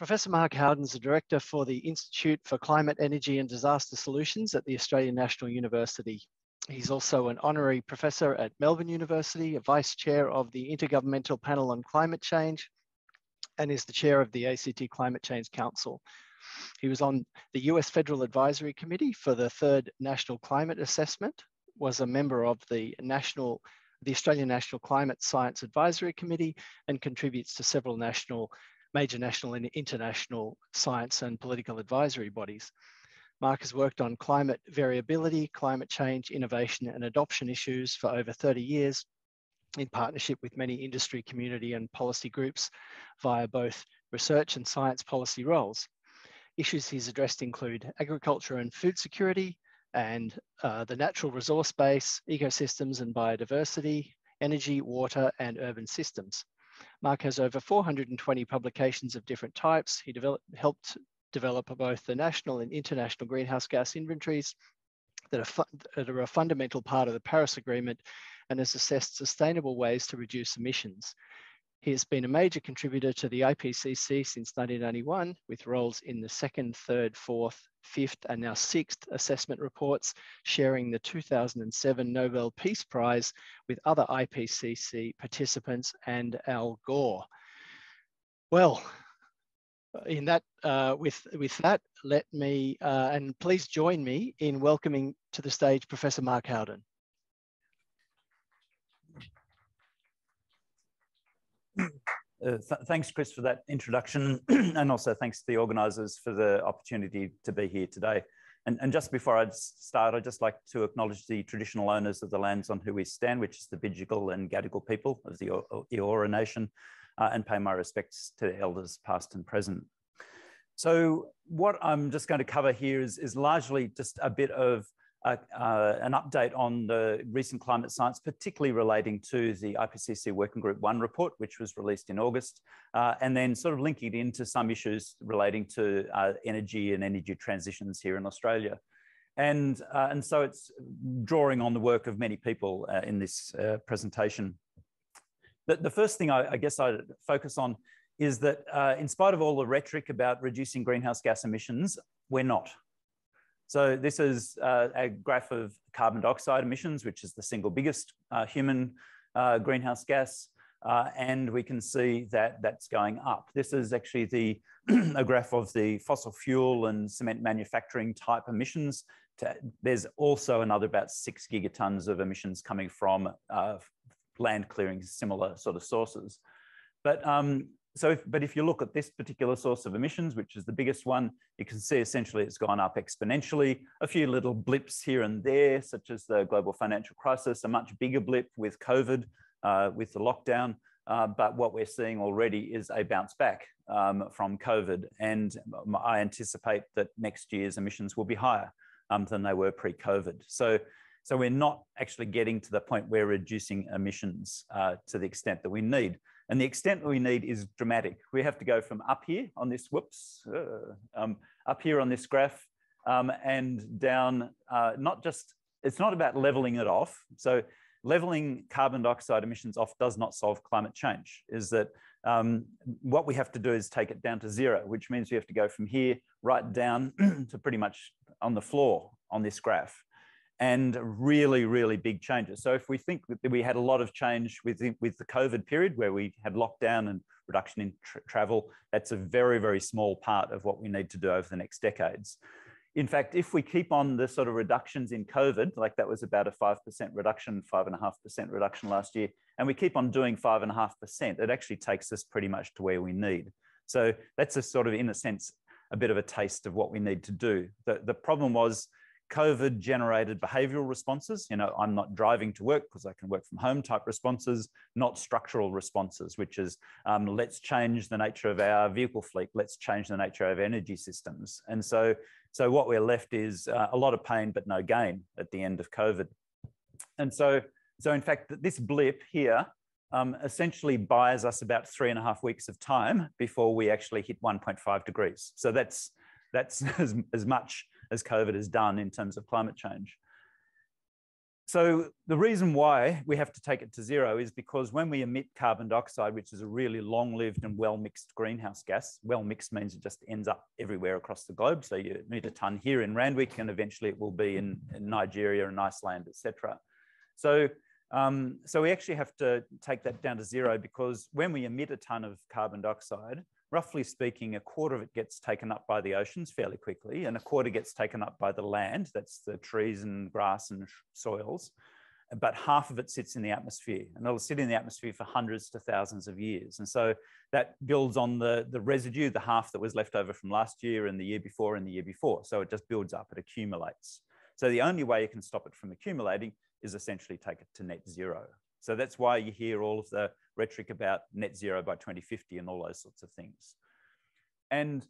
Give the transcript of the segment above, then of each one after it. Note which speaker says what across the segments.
Speaker 1: Professor Mark Howden is the Director for the Institute for Climate, Energy and Disaster Solutions at the Australian National University. He's also an honorary professor at Melbourne University, a vice chair of the Intergovernmental Panel on Climate Change, and is the chair of the ACT Climate Change Council. He was on the US Federal Advisory Committee for the third National Climate Assessment, was a member of the National the Australian National Climate Science Advisory Committee and contributes to several national major national and international science and political advisory bodies. Mark has worked on climate variability, climate change, innovation and adoption issues for over 30 years in partnership with many industry, community and policy groups via both research and science policy roles. Issues he's addressed include agriculture and food security and uh, the natural resource base, ecosystems and biodiversity, energy, water and urban systems. Mark has over 420 publications of different types. He developed, helped develop both the national and international greenhouse gas inventories that are, that are a fundamental part of the Paris Agreement and has assessed sustainable ways to reduce emissions. He has been a major contributor to the IPCC since 1991 with roles in the second, third, fourth, fifth, and now sixth assessment reports, sharing the 2007 Nobel Peace Prize with other IPCC participants and Al Gore. Well, in that, uh, with, with that, let me, uh, and please join me in welcoming to the stage Professor Mark Howden.
Speaker 2: Uh, th thanks, Chris, for that introduction. and also thanks to the organisers for the opportunity to be here today. And, and, just before I start, I'd just like to acknowledge the traditional owners of the lands on who we stand, which is the Bidjigal and Gadigal people of the Eora Nation, uh, and pay my respects to the elders past and present. So what I'm just going to cover here is, is largely just a bit of uh, an update on the recent climate science, particularly relating to the IPCC Working Group 1 report, which was released in August, uh, and then sort of linking it into some issues relating to uh, energy and energy transitions here in Australia. And, uh, and so it's drawing on the work of many people uh, in this presentation. The, the, first thing I, I guess I'd focus on is that in spite of all the rhetoric about reducing greenhouse gas emissions, we're not. So this is uh, a graph of carbon dioxide emissions, which is the single biggest uh, human uh, greenhouse gas. Uh, and we can see that that's going up. This is actually the a graph of the fossil fuel and cement manufacturing type emissions. There's also another about six gigatons of emissions coming from uh, land clearing, similar sort of sources. But um, so, if, but if you look at this particular source of emissions, which is the biggest one, you can see essentially it's gone up exponentially. A few little blips here and there, such as the global financial crisis, a much bigger blip with COVID, uh, with the lockdown. Uh, but what we're seeing already is a bounce back um, from COVID. And I anticipate that next year's emissions will be higher um, than they were pre COVID. So, so we're not actually getting to the point where we're reducing emissions uh, to the extent that we need. And the extent that we need is dramatic. We have to go from up here on this, whoops, uh, um, up here on this graph um, and down, uh, not just, it's not about leveling it off. So leveling carbon dioxide emissions off does not solve climate change, is that um, what we have to do is take it down to zero, which means we have to go from here right down to pretty much on the floor on this graph and really, really big changes. So if we think that we had a lot of change with the, with the COVID period where we had lockdown and reduction in tra travel, that's a very, very small part of what we need to do over the next decades. In fact, if we keep on the sort of reductions in COVID, like that was about a 5% reduction, 5.5% reduction last year, and we keep on doing 5.5%, it actually takes us pretty much to where we need. So that's a sort of, in a sense, a bit of a taste of what we need to do. The, the problem was COVID generated behavioral responses. You know, I'm not driving to work because I can work from home type responses, not structural responses, which is um, let's change the nature of our vehicle fleet, let's change the nature of energy systems. And so, so what we're left is uh, a lot of pain, but no gain at the end of COVID. And so, so in fact, this blip here um, essentially buys us about three and a half weeks of time before we actually hit 1.5 degrees. So that's, that's as, as much as COVID has done in terms of climate change. so the reason why we have to take it to zero is because when we emit carbon dioxide, which is a really long-lived and well-mixed greenhouse gas, well-mixed means it just ends up everywhere across the globe. So you emit a ton here in Randwick, and eventually it will be in, in Nigeria and Iceland, etc. So, um, so we actually have to take that down to zero because when we emit a ton of carbon dioxide, roughly speaking, a quarter of it gets taken up by the oceans fairly quickly, and a quarter gets taken up by the land. That's the trees and grass and soils. But half of it sits in the atmosphere, and it'll sit in the atmosphere for hundreds to thousands of years. And so that builds on the, the residue, the half that was left over from last year and the year before and the year before. So it just builds up, it accumulates. So the only way you can stop it from accumulating is essentially take it to net zero. So that's why you hear all of the rhetoric about net zero by 2050 and all those sorts of things. And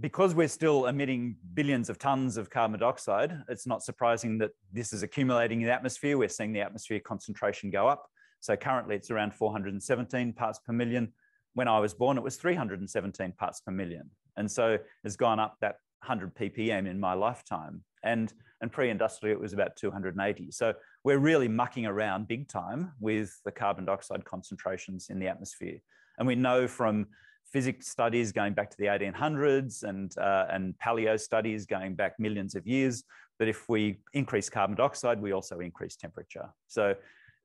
Speaker 2: because we're still emitting billions of tons of carbon dioxide, it's not surprising that this is accumulating in the atmosphere. We're seeing the atmosphere concentration go up. So currently it's around 417 parts per million. When I was born, it was 317 parts per million. And so it's gone up that 100 ppm in my lifetime. And, and pre-industrial, it was about 280. So we're really mucking around big time with the carbon dioxide concentrations in the atmosphere. And we know from physics studies going back to the 1800s and, uh, and paleo studies going back millions of years that if we increase carbon dioxide, we also increase temperature. So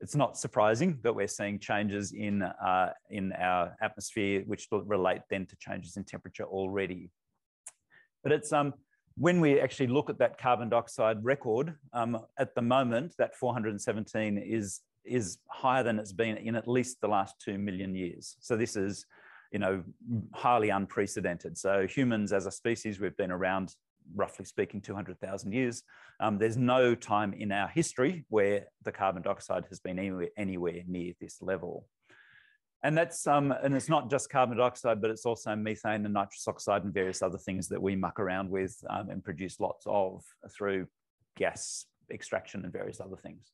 Speaker 2: it's not surprising that we're seeing changes in, uh, in our atmosphere, which relate then to changes in temperature already. But it's, um, when we actually look at that carbon dioxide record, um, at the moment, that 417 is, is higher than it's been in at least the last 2 million years. So this is, you know, highly unprecedented. So humans as a species, we've been around, roughly speaking, 200,000 years. Um, there's no time in our history where the carbon dioxide has been anywhere, anywhere near this level. And that's um, and it's not just carbon dioxide, but it's also methane and nitrous oxide and various other things that we muck around with um, and produce lots of through gas extraction and various other things.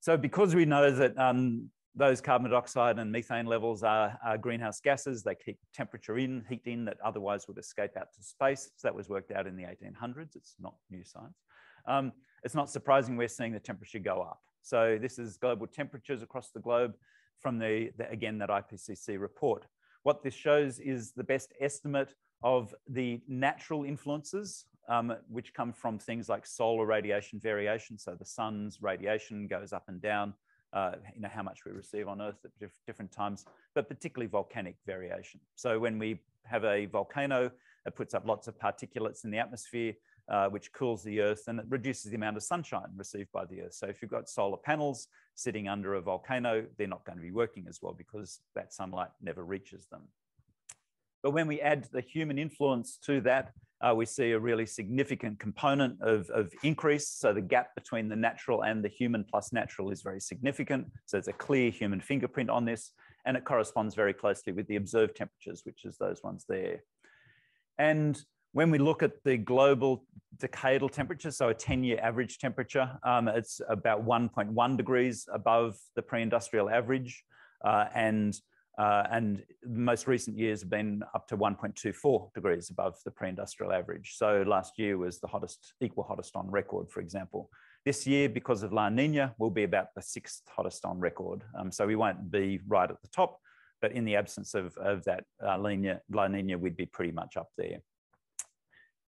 Speaker 2: So because we know that um, those carbon dioxide and methane levels are, are, greenhouse gases, they keep temperature in, heat in that otherwise would escape out to space. So that was worked out in the 1800s. It's not new science. Um, it's not surprising we're seeing the temperature go up. So this is global temperatures across the globe from the, the, again, that IPCC report. What this shows is the best estimate of the natural influences, um, which come from things like solar radiation variation. So the sun's radiation goes up and down, uh, you know, how much we receive on Earth at diff different times, but particularly volcanic variation. So when we have a volcano, it puts up lots of particulates in the atmosphere uh, which cools the earth and it reduces the amount of sunshine received by the earth. So if you've got solar panels sitting under a volcano, they're not going to be working as well because that sunlight never reaches them. But when we add the human influence to that, uh, we see a really significant component of, of increase. So the gap between the natural and the human plus natural is very significant. So there's a clear human fingerprint on this, and it corresponds very closely with the observed temperatures, which is those ones there. And when we look at the global decadal temperature, so a 10-year average temperature, um, it's about 1.1 degrees above the pre-industrial average. Uh, and, uh, and most recent years have been up to 1.24 degrees above the pre-industrial average. So last year was the hottest, equal hottest on record, for example. This year, because of La Nina, will be about the sixth hottest on record. Um, so we won't be right at the top, but in the absence of, of that uh, La, Nina, La Nina, we'd be pretty much up there.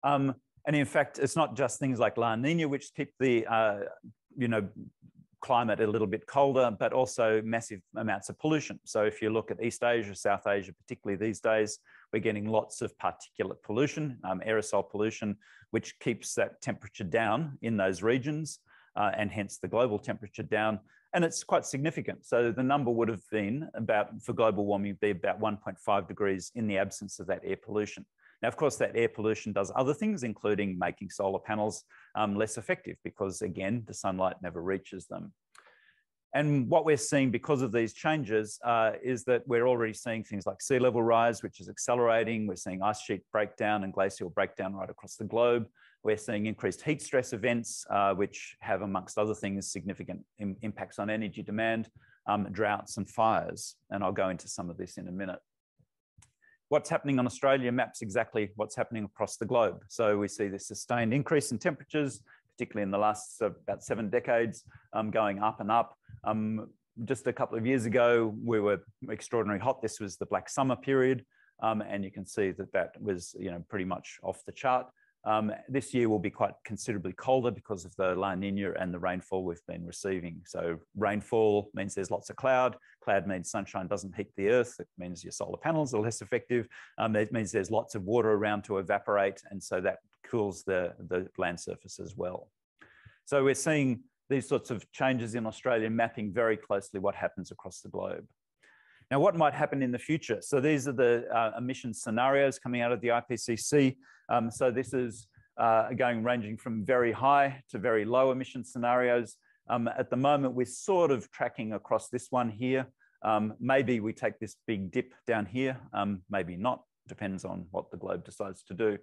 Speaker 2: Um, and in fact, it's not just things like La Nina, which keep the, uh, you know, climate a little bit colder, but also massive amounts of pollution. So if you look at East Asia, South Asia, particularly these days, we're getting lots of particulate pollution, um, aerosol pollution, which keeps that temperature down in those regions uh, and hence the global temperature down. And it's quite significant. So the number would have been about, for global warming, be about 1.5 degrees in the absence of that air pollution. Now, of course, that air pollution does other things, including making solar panels um, less effective because, again, the sunlight never reaches them. And what we're seeing because of these changes uh, is that we're already seeing things like sea level rise, which is accelerating. We're seeing ice sheet breakdown and glacial breakdown right across the globe. We're seeing increased heat stress events, uh, which have, amongst other things, significant Im impacts on energy demand, um, droughts and fires. And I'll go into some of this in a minute what's happening on Australia maps exactly what's happening across the globe. So we see this sustained increase in temperatures, particularly in the last about seven decades, um, going up and up. Um, just a couple of years ago, we were extraordinarily hot. This was the Black Summer period. Um, and you can see that that was you know, pretty much off the chart. Um, this year will be quite considerably colder because of the La Nina and the rainfall we've been receiving. So rainfall means there's lots of cloud. Cloud means sunshine doesn't heat the earth. It means your solar panels are less effective. Um, it means there's lots of water around to evaporate. And so that cools the, the land surface as well. So we're seeing these sorts of changes in Australia mapping very closely what happens across the globe. Now, what might happen in the future? So these are the uh, emission scenarios coming out of the IPCC. Um, so this is uh, going ranging from very high to very low emission scenarios. Um, at the moment, we're sort of tracking across this one here. Um, maybe we take this big dip down here, um, maybe not, depends on what the globe decides to do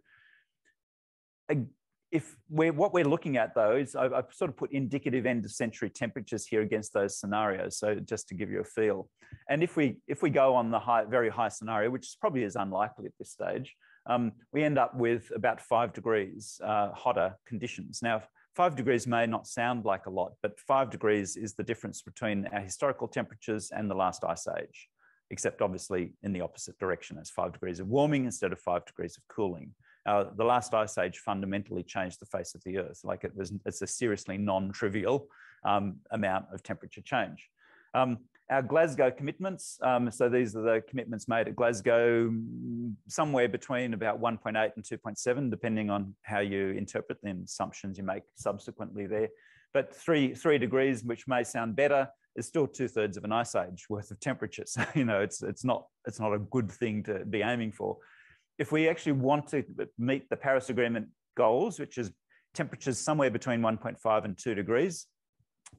Speaker 2: if we're, what we're looking at though is I've, I've, sort of put indicative end of century temperatures here against those scenarios. So just to give you a feel. And if we, if we go on the high, very high scenario, which is probably is unlikely at this stage, um, we end up with about five degrees uh, hotter conditions. Now, five degrees may not sound like a lot, but five degrees is the difference between our historical temperatures and the last ice age, except obviously in the opposite direction as five degrees of warming instead of five degrees of cooling. Uh, the last ice age fundamentally changed the face of the Earth. Like it was, it's a seriously non-trivial um, amount of temperature change. Um, our Glasgow commitments, um, so these are the commitments made at Glasgow, mm, somewhere between about 1.8 and 2.7, depending on how you interpret the assumptions you make subsequently there. But three, three degrees, which may sound better, is still two thirds of an ice age worth of temperature. So, you know, it's, it's, not, it's not a good thing to be aiming for if we actually want to meet the Paris Agreement goals, which is temperatures somewhere between 1.5 and 2 degrees,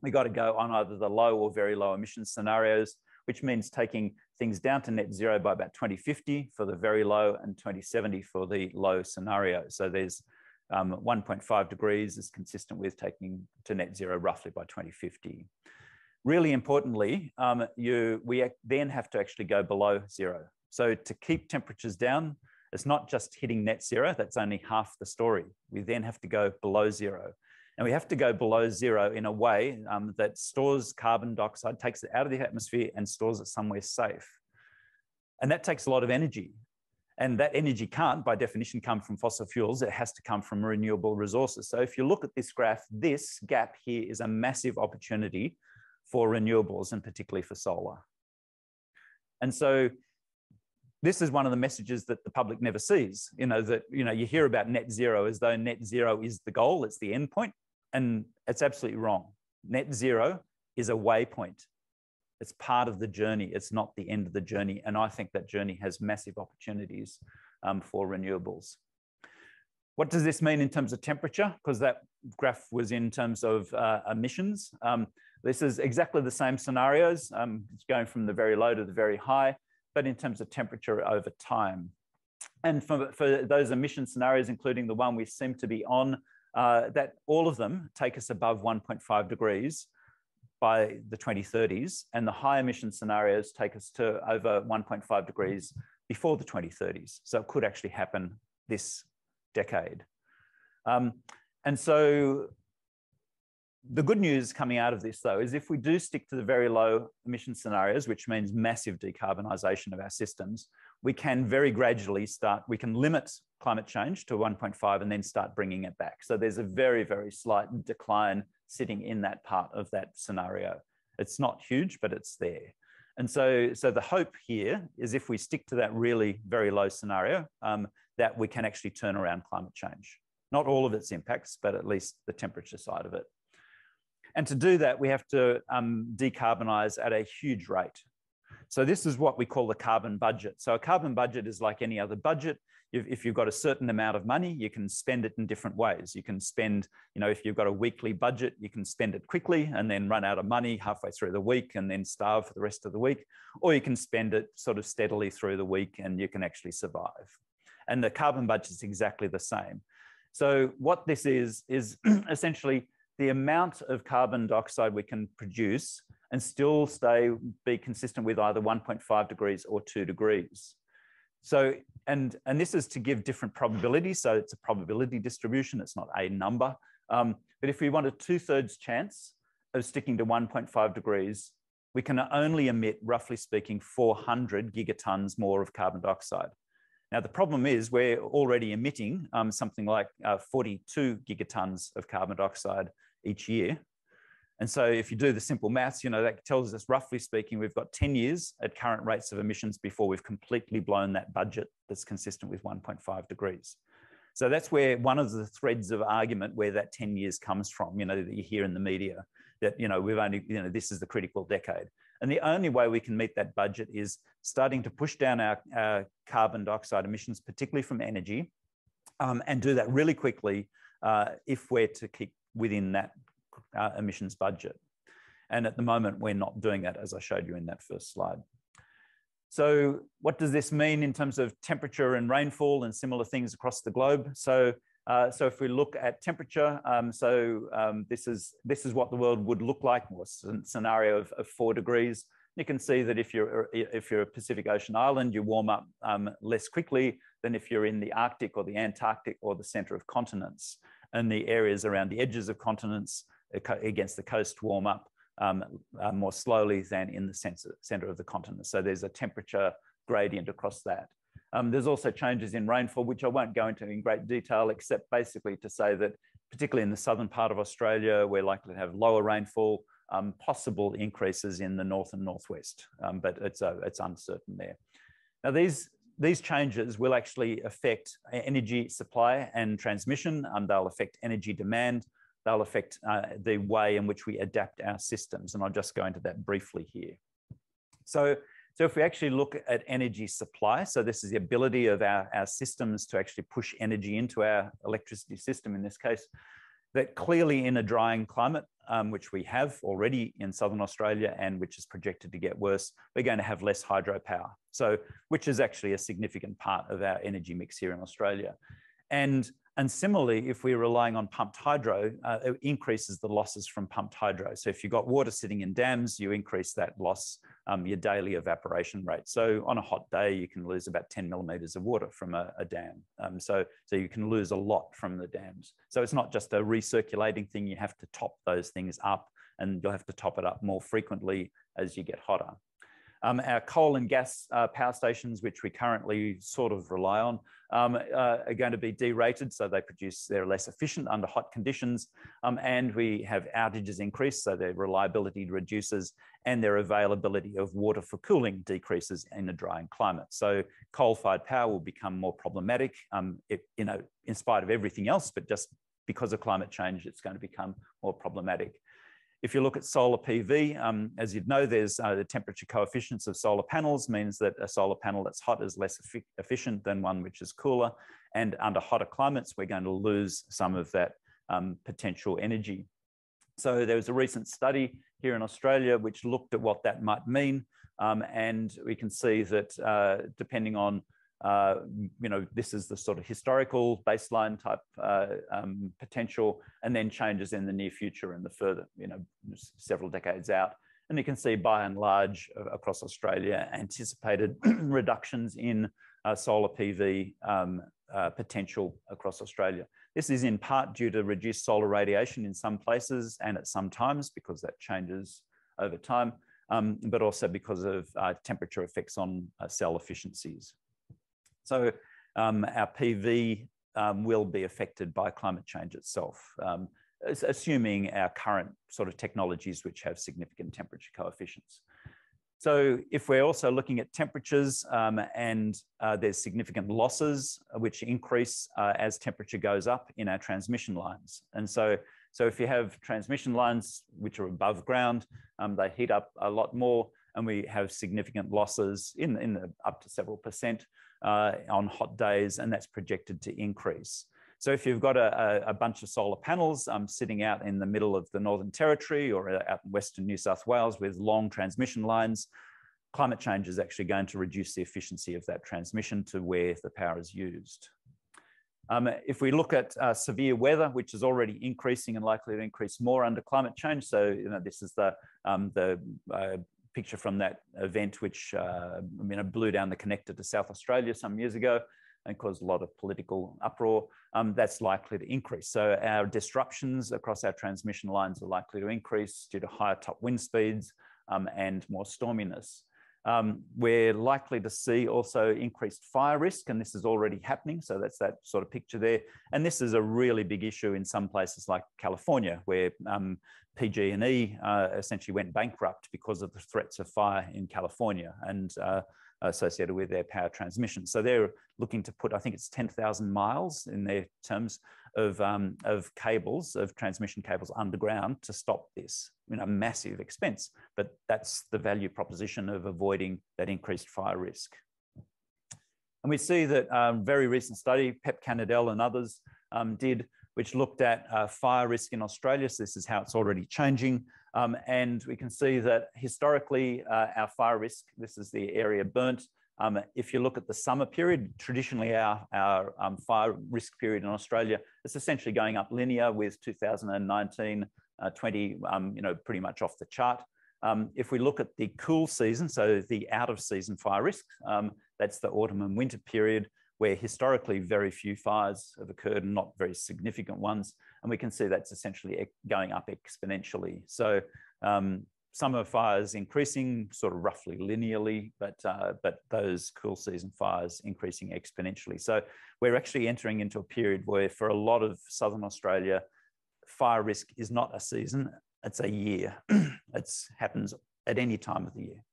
Speaker 2: we got to go on either the low or very low emission scenarios, which means taking things down to net zero by about 2050 for the very low and 2070 for the low scenario. So there's um, 1.5 degrees is consistent with taking to net zero roughly by 2050. Really importantly, um, you, we then have to actually go below zero. So to keep temperatures down, it's not just hitting net zero, that's only half the story. We then have to go below zero. And we have to go below zero in a way um, that stores carbon dioxide, takes it out of the atmosphere and stores it somewhere safe. And that takes a lot of energy. And that energy can't, by definition, come from fossil fuels. It has to come from renewable resources. So if you look at this graph, this gap here is a massive opportunity for renewables and particularly for solar. And so this is one of the messages that the public never sees. You know that you know you hear about net zero as though net zero is the goal, it's the end point, and it's absolutely wrong. Net zero is a waypoint. It's part of the journey. It's not the end of the journey, and I think that journey has massive opportunities um, for renewables. What does this mean in terms of temperature? Because that graph was in terms of uh, emissions. Um, this is exactly the same scenarios. Um, it's going from the very low to the very high but in terms of temperature over time. And for, for those emission scenarios, including the one we seem to be on, uh, that all of them take us above 1.5 degrees by the 2030s, and the high emission scenarios take us to over 1.5 degrees before the 2030s. So it could actually happen this decade. Um, and so the good news coming out of this, though, is if we do stick to the very low emission scenarios, which means massive decarbonisation of our systems, we can very gradually start, we can limit climate change to 1.5 and then start bringing it back. So there's a very, very slight decline sitting in that part of that scenario. It's not huge, but it's there. And so, so the hope here is if we stick to that really very low scenario, um, that we can actually turn around climate change. Not all of its impacts, but at least the temperature side of it. And to do that, we have to um, decarbonize at a huge rate. So this is what we call the carbon budget. So a carbon budget is like any other budget. If you've got a certain amount of money, you can spend it in different ways. You can spend, you know, if you've got a weekly budget, you can spend it quickly and then run out of money halfway through the week and then starve for the rest of the week. Or you can spend it sort of steadily through the week and you can actually survive. And the carbon budget is exactly the same. So what this is, is essentially the amount of carbon dioxide we can produce and still stay be consistent with either 1.5 degrees or 2 degrees. So, and, and this is to give different probabilities. So it's a probability distribution. It's not a number. Um, but if we want a two thirds chance of sticking to 1.5 degrees, we can only emit, roughly speaking, 400 gigatons more of carbon dioxide. Now, the problem is we're already emitting um, something like uh, 42 gigatons of carbon dioxide each year. And so if you do the simple maths, you know, that tells us roughly speaking, we've got 10 years at current rates of emissions before we've completely blown that budget that's consistent with 1.5 degrees. So that's where one of the threads of argument where that 10 years comes from, you know, that you hear in the media that, you know, we've only, you know, this is the critical decade. And the only way we can meet that budget is starting to push down our, our carbon dioxide emissions, particularly from energy, um, and do that really quickly uh, if we're to keep within that uh, emissions budget. And at the moment, we're not doing that, as I showed you in that first slide. So what does this mean in terms of temperature and rainfall and similar things across the globe? So, uh, so if we look at temperature, um, so um, this, is, this is what the world would look like, or a scenario of, of, four degrees. You can see that if you're, if you're a Pacific Ocean island, you warm up um, less quickly than if you're in the Arctic or the Antarctic or the center of continents. And the areas around the edges of continents against the coast warm up um, uh, more slowly than in the center, center of the continent. So there's a temperature gradient across that. Um, there's also changes in rainfall, which I won't go into in great detail, except basically to say that, particularly in the southern part of Australia, we're likely to have lower rainfall, um, possible increases in the north and northwest, um, but it's, uh, it's uncertain there. Now, these, these changes will actually affect energy supply and transmission, and they'll affect energy demand, they'll affect uh, the way in which we adapt our systems. And I'll just go into that briefly here. So, so if we actually look at energy supply, so this is the ability of our, our systems to actually push energy into our electricity system in this case, that clearly in a drying climate, um, which we have already in Southern Australia and which is projected to get worse, we're going to have less hydropower. So, which is actually a significant part of our energy mix here in Australia. And and similarly, if we're relying on pumped hydro, uh, it increases the losses from pumped hydro. So if you've got water sitting in dams, you increase that loss, um, your daily evaporation rate. So on a hot day, you can lose about 10 millimeters of water from a, a dam. Um, so, so you can lose a lot from the dams. So it's not just a recirculating thing, you have to top those things up and you'll have to top it up more frequently as you get hotter. Um, our coal and gas uh, power stations, which we currently sort of rely on, um, uh, are going to be derated, so they produce, they're less efficient under hot conditions, um, and we have outages increase, so their reliability reduces, and their availability of water for cooling decreases in a drying climate. So coal-fired power will become more problematic, um, it, you know, in spite of everything else, but just because of climate change, it's going to become more problematic. If you look at solar PV, um, as you'd know, there's uh, the temperature coefficients of solar panels means that a solar panel that's hot is less efficient than one which is cooler. And under hotter climates, we're going to lose some of that um, potential energy. So there was a recent study here in Australia which looked at what that might mean. Um, and we can see that uh, depending on uh, you know, this is the sort of historical baseline type uh, um, potential, and then changes in the near future and the further, you know, several decades out. And you can see by and large across Australia anticipated reductions in uh, solar PV um, uh, potential across Australia. This is in part due to reduced solar radiation in some places and at some times because that changes over time, um, but also because of uh, temperature effects on uh, cell efficiencies. So um, our PV um, will be affected by climate change itself, um, assuming our current sort of technologies which have significant temperature coefficients. So if we're also looking at temperatures um, and uh, there's significant losses uh, which increase uh, as temperature goes up in our transmission lines. And so, so if you have transmission lines which are above ground, um, they heat up a lot more and we have significant losses in, in the up to several percent uh, on hot days, and that's projected to increase. So if you've got a, a bunch of solar panels um, sitting out in the middle of the Northern Territory or out in Western New South Wales with long transmission lines, climate change is actually going to reduce the efficiency of that transmission to where the power is used. Um, if we look at uh, severe weather, which is already increasing and likely to increase more under climate change, so you know this is the um, the uh, picture from that event, which uh, you know, blew down the connector to South Australia some years ago. and caused a lot of political uproar, um, that's likely to increase. So our disruptions across our transmission lines are likely to increase due to higher top wind speeds um, and more storminess. Um, we're likely to see also increased fire risk, and this is already happening. So that's that sort of picture there. And this is a really big issue in some places like California, where um, PG&E uh, essentially went bankrupt because of the threats of fire in California. And uh, associated with their power transmission. So they're looking to put, I think it's 10,000 miles in their terms of, um, of cables, of transmission cables underground to stop this, you know, massive expense. But that's the value proposition of avoiding that increased fire risk. And we see that um, very recent study, Pep Canadell and others um, did, which looked at uh, fire risk in Australia. So this is how it's already changing. Um, and we can see that historically, uh, our fire risk, this is the area burnt. Um, if you look at the summer period, traditionally our, our um, fire risk period in Australia it's essentially going up linear with 2019, uh, 20, um, you know, pretty much off the chart. Um, if we look at the cool season, so the out of season fire risk, um, that's the autumn and winter period, where historically very few fires have occurred and not very significant ones. And we can see that's essentially going up exponentially. So um, summer fires increasing sort of roughly linearly, but, uh, but those cool season fires increasing exponentially. So we're actually entering into a period where for a lot of Southern Australia, fire risk is not a season, it's a year. it happens at any time of the year.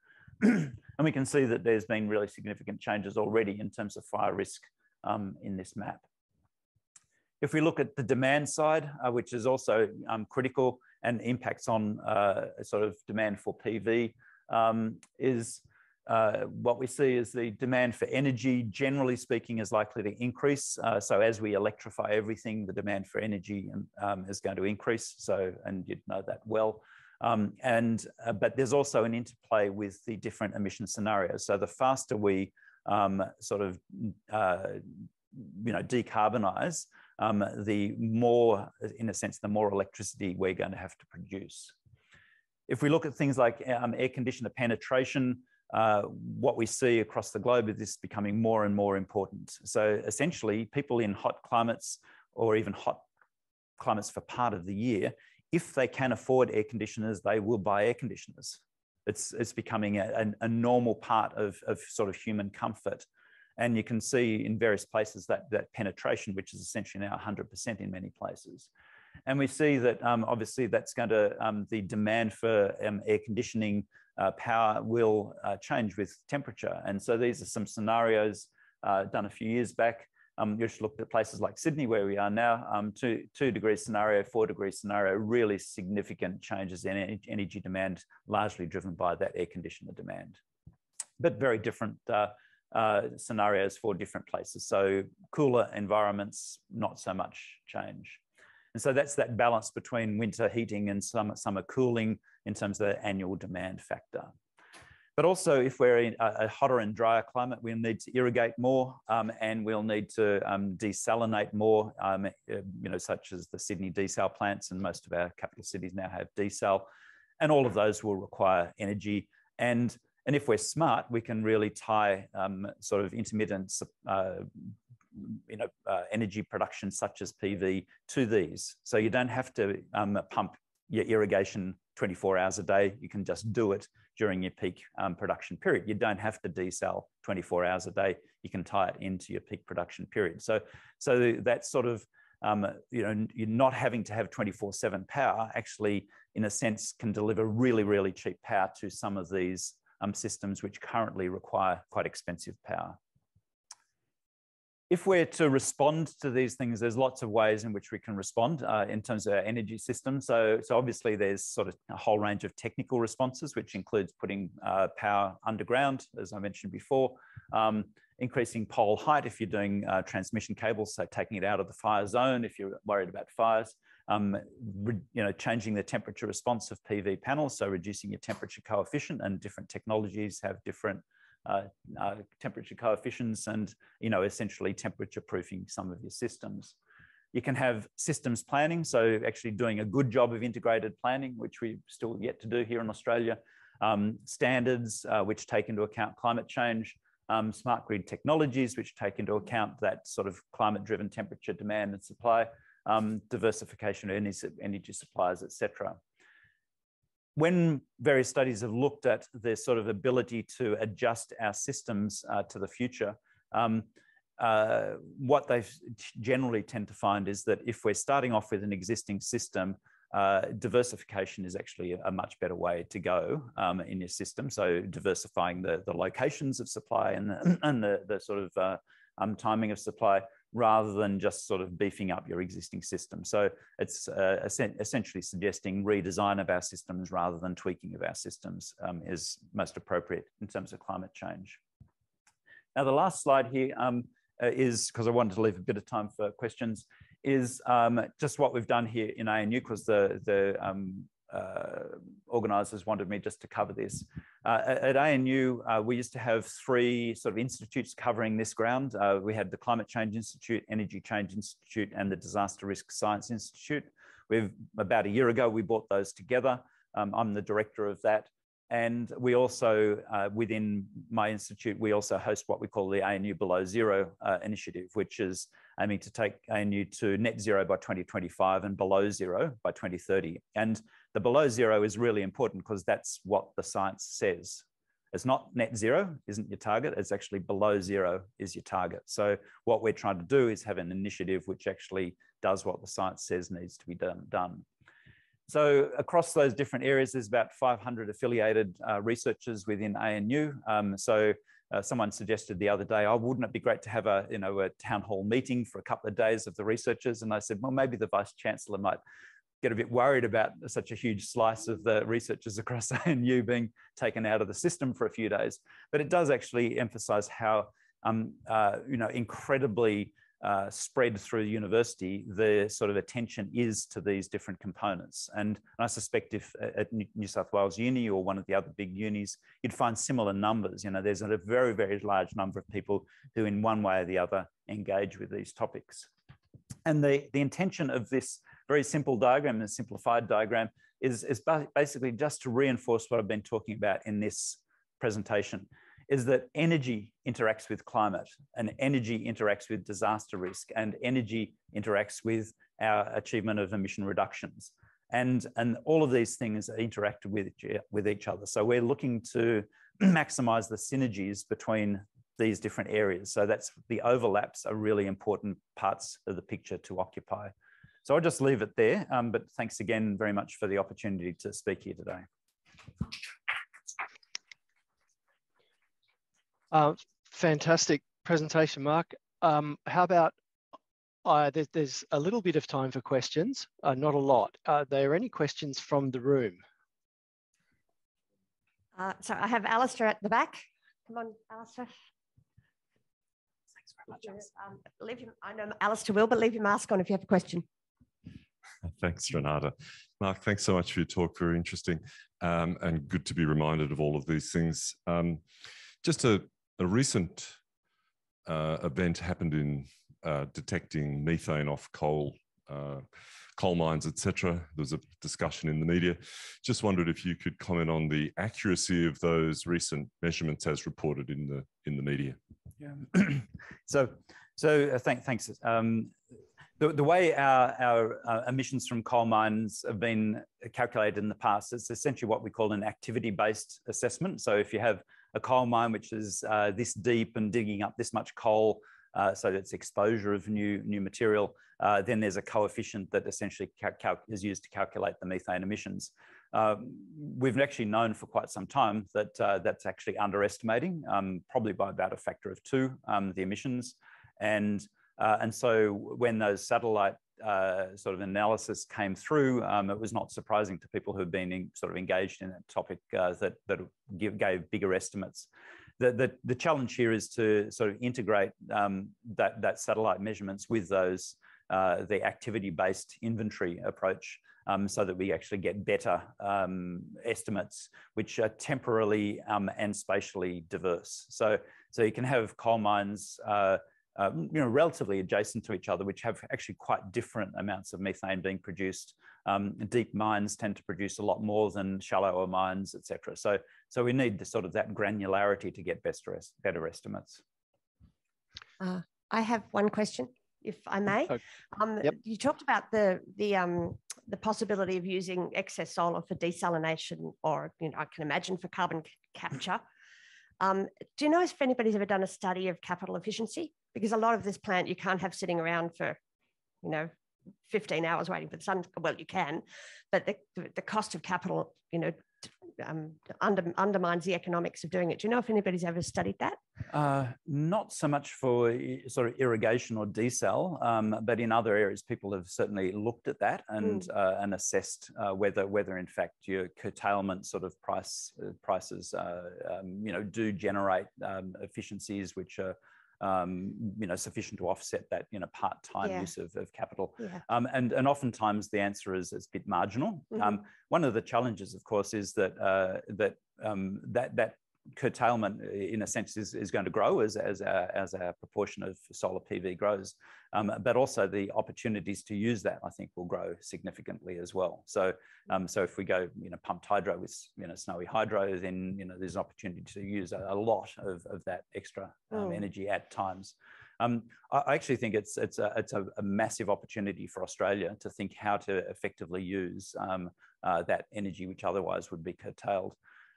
Speaker 2: and we can see that there's been really significant changes already in terms of fire risk um, in this map. If we look at the demand side, uh, which is also um, critical and impacts on uh, sort of demand for PV, um, is uh, what we see is the demand for energy, generally speaking, is likely to increase. Uh, so as we electrify everything, the demand for energy um, is going to increase. So, and you'd know that well. Um, and uh, but there's also an interplay with the different emission scenarios. So the faster we um, sort of uh, you know decarbonize, um, the more, in a sense, the more electricity we're going to have to produce. If we look at things like um, air conditioner penetration, uh, what we see across the globe is this becoming more and more important. So essentially, people in hot climates or even hot climates for part of the year, if they can afford air conditioners, they will buy air conditioners. It's, it's becoming a, a, normal part of, of sort of human comfort. And you can see in various places that, that penetration, which is essentially now 100% in many places. And we see that um, obviously that's going to, um, the demand for um, air conditioning uh, power will uh, change with temperature. And so these are some scenarios uh, done a few years back. Um, you should look at places like Sydney, where we are now, um, two, two degree scenario, four degree scenario, really significant changes in energy demand, largely driven by that air conditioner demand. But very different uh, uh, scenarios for different places. So cooler environments, not so much change. And so that's that balance between winter heating and summer, summer cooling in terms of the annual demand factor. But also if we're in a, hotter and drier climate, we'll need to irrigate more um, and we'll need to um, desalinate more, um, uh, you know, such as the Sydney desal plants and most of our capital cities now have desal. And all of those will require energy. And and if we're smart, we can really tie um, sort of intermittent uh, you know, uh, energy production such as PV to these. So you don't have to um, pump your irrigation 24 hours a day. You can just do it during your peak um, production period. You don't have to desal 24 hours a day. You can tie it into your peak production period. So, so that sort of, um, you know, you're not having to have 24 seven power actually, in a sense, can deliver really, really cheap power to some of these um, systems which currently require quite expensive power. If we're to respond to these things, there's lots of ways in which we can respond uh, in terms of our energy system. So, so obviously there's sort of a whole range of technical responses, which includes putting uh, power underground, as I mentioned before, um, increasing pole height if you're doing uh, transmission cables, so taking it out of the fire zone if you're worried about fires, um, you know, changing the temperature response of PV panels, so reducing your temperature coefficient and different technologies have different uh, uh, temperature coefficients and, you know, essentially temperature proofing some of your systems. You can have systems planning, so actually doing a good job of integrated planning, which we've still yet to do here in Australia. Um, standards, uh, which take into account climate change, um, smart grid technologies, which take into account that sort of climate-driven temperature demand and supply, um, diversification of energy, supplies, etc. When various studies have looked at the sort of ability to adjust our systems uh, to the future, um, uh, what they generally tend to find is that if we're starting off with an existing system, uh, diversification is actually a, much better way to go um, in your system. So diversifying the, the locations of supply and the, and the, the sort of uh, um, timing of supply rather than just sort of beefing up your existing system. So it's uh, essentially suggesting redesign of our systems rather than tweaking of our systems um, is most appropriate in terms of climate change. Now the last slide here um, uh, is, because I wanted to leave a bit of time for questions, is um, just what we've done here in ANU because the, the um, organisers wanted me just to cover this. Uh, at ANU, uh, we used to have three sort of institutes covering this ground. Uh, we had the Climate Change Institute, Energy Change Institute, and the Disaster Risk Science Institute. We've about a year ago, we brought those together. Um, I'm the director of that. And we also, uh, within my institute, we also host what we call the ANU Below Zero uh, initiative, which is aiming to take ANU to net zero by 2025 and below zero by 2030. And the below zero is really important because that's what the science says. It's not net zero isn't your target, it's actually below zero is your target. So what we're trying to do is have an initiative which actually does what the science says needs to be done. done. So across those different areas, there's about 500 affiliated uh, researchers within ANU. Um, so uh, someone suggested the other day, oh, wouldn't it be great to have a, you know, a town hall meeting for a couple of days of the researchers? And I said, well, maybe the Vice Chancellor might get a bit worried about such a huge slice of the researchers across ANU being taken out of the system for a few days. But it does actually emphasize how, um, uh, you know, incredibly uh, spread through the university, the sort of attention is to these different components. And, I suspect if at New South Wales Uni or one of the other big unis, you'd find similar numbers. You know, there's a very, very large number of people who in one way or the other engage with these topics. And the, the intention of this very simple diagram, a simplified diagram, is, is basically just to reinforce what I've been talking about in this presentation is that energy interacts with climate and energy interacts with disaster risk and energy interacts with our achievement of emission reductions. And, and all of these things interact with, with each other. So we're looking to maximize the synergies between these different areas. So that's the overlaps are really important parts of the picture to occupy. So I'll just leave it there, um, but thanks again very much for the opportunity to speak here today.
Speaker 1: Uh, fantastic presentation, Mark. Um, how about uh, there, there's a little bit of time for questions, uh, not a lot. Are there any questions from the room?
Speaker 3: Uh, so I have Alistair at the back. Come on, Alistair. Thanks very much, Alistair. Um, leave your, I know Alistair will, but leave your mask on if you have a question.
Speaker 4: Thanks, Renata. Mark, thanks so much for your talk. Very interesting um, and good to be reminded of all of these things. Um, just a a recent uh, event happened in uh, detecting methane off coal, uh, coal mines, etc. There was a discussion in the media. Just wondered if you could comment on the accuracy of those recent measurements as reported in the in the media.
Speaker 2: Yeah. so, so uh, thank, thanks. Um, the, the, way our, our uh, emissions from coal mines have been calculated in the past, it's essentially what we call an activity-based assessment. So if you have a coal mine which is uh, this deep and digging up this much coal, uh, so that's exposure of new new material. Uh, then there's a coefficient that essentially is used to calculate the methane emissions. Um, we've actually known for quite some time that uh, that's actually underestimating, um, probably by about a factor of two, um, the emissions. And, uh, and so when those satellite uh, sort of analysis came through, um, it was not surprising to people who have been in, sort of engaged in that topic uh, that, that give, gave bigger estimates. The, the, the, challenge here is to sort of integrate um, that, that satellite measurements with those, uh, the activity-based inventory approach um, so that we actually get better um, estimates, which are temporally um, and spatially diverse. So, so you can have coal mines uh, um, you know, relatively adjacent to each other, which have actually quite different amounts of methane being produced um, deep mines tend to produce a lot more than shallower mines, etc. So, so we need the sort of that granularity to get best better estimates.
Speaker 3: Uh, I have one question, if I may.
Speaker 1: Okay.
Speaker 3: Um,
Speaker 1: Yep.
Speaker 3: You talked about the the um, the possibility of using excess solar for desalination, or you know, I can imagine for carbon capture. Um, do you know if anybody's ever done a study of capital efficiency? Because a lot of this plant you can't have sitting around for, you know, 15 hours waiting for the sun. Well, you can, but the, the- cost of capital, you know, um, under, undermines the economics of doing it. Do you know if anybody's ever studied that?
Speaker 2: Uh, not so much for sort of irrigation or desal, um, but in other areas, people have certainly looked at that and uh, and assessed uh, whether whether in fact your curtailment sort of price uh, prices, uh, um, you know, do generate um, efficiencies which are. Um, you know, sufficient to offset that, you know, part-time
Speaker 3: Yeah.
Speaker 2: use of, of capital.
Speaker 3: Yeah.
Speaker 2: Um, and, and oftentimes the answer is it's a bit marginal.
Speaker 3: Mhm.
Speaker 2: Um, one of the challenges, of course, is that uh, that um, that that curtailment, in a sense, is, is going to grow as as our, as our proportion of solar PV grows. Um, but also the opportunities to use that, I think, will grow significantly as well. So um, so if we go, you know, pumped hydro with you know snowy hydro, then you know there's an opportunity to use a, a lot of, of that extra um,
Speaker 3: Mm.
Speaker 2: energy at times. Um, I I actually think it's it's a it's a, a massive opportunity for Australia to think how to effectively use um, uh, that energy which otherwise would be curtailed.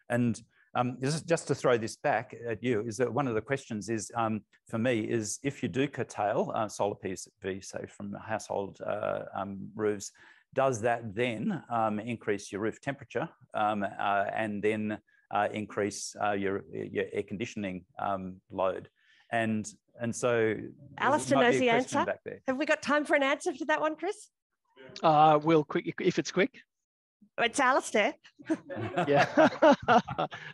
Speaker 2: And um, just, just to throw this back at you is that one of the questions is um, for me is if you do curtail uh, solar PV, say from household uh, um, roofs, does that then um, increase your roof temperature um, uh, and then uh, increase uh, your your air conditioning um, load? And and so there
Speaker 3: Alistair knows the answer.
Speaker 2: back there.
Speaker 3: Have we got time for an answer to that one, Chris?
Speaker 1: Uh, will quick if it's quick.
Speaker 3: It's Alistair.
Speaker 1: Yeah.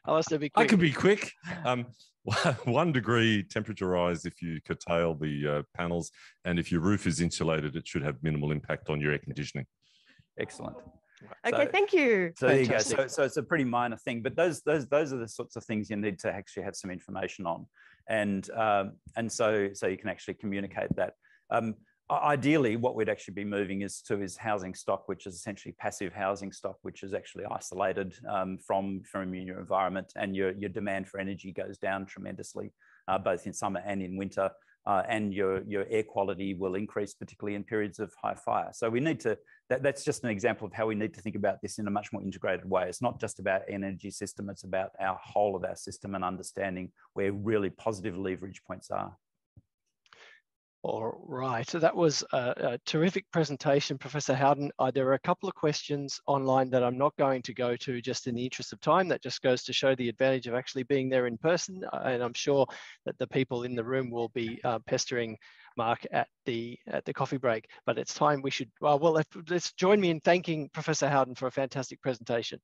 Speaker 1: Alistair, be
Speaker 4: I
Speaker 1: quick.
Speaker 4: could be quick. Um, one degree temperature rise if you curtail the uh, panels, and if your roof is insulated, it should have minimal impact on your air conditioning.
Speaker 2: Excellent.
Speaker 3: Okay,
Speaker 2: So-
Speaker 3: thank you.
Speaker 2: So there you go. So, so it's a pretty minor thing, but those those those are the sorts of things you need to actually have some information on, and um, and so so you can actually communicate that. Um, i- ideally, what we'd actually be moving is to is housing stock, which is essentially passive housing stock, which is actually isolated um, from from your environment, and your your demand for energy goes down tremendously, uh, both in summer and in winter. Uh, and your your air quality will increase, particularly in periods of high fire. So we need to that, that's just an example of how we need to think about this in a much more integrated way. It's not just about energy system, it's about our whole of our system and understanding where really positive leverage points are.
Speaker 1: All right, so that was a, a terrific presentation, Professor Howden. Uh, there are a couple of questions online that I'm not going to go to just in the interest of time. That just goes to show the advantage of actually being there in person. uh, And I'm sure that the people in the room will be uh, pestering Mark at the at the coffee break. But it's time we should, well, well let's, let's join me in thanking Professor Howden for a fantastic presentation.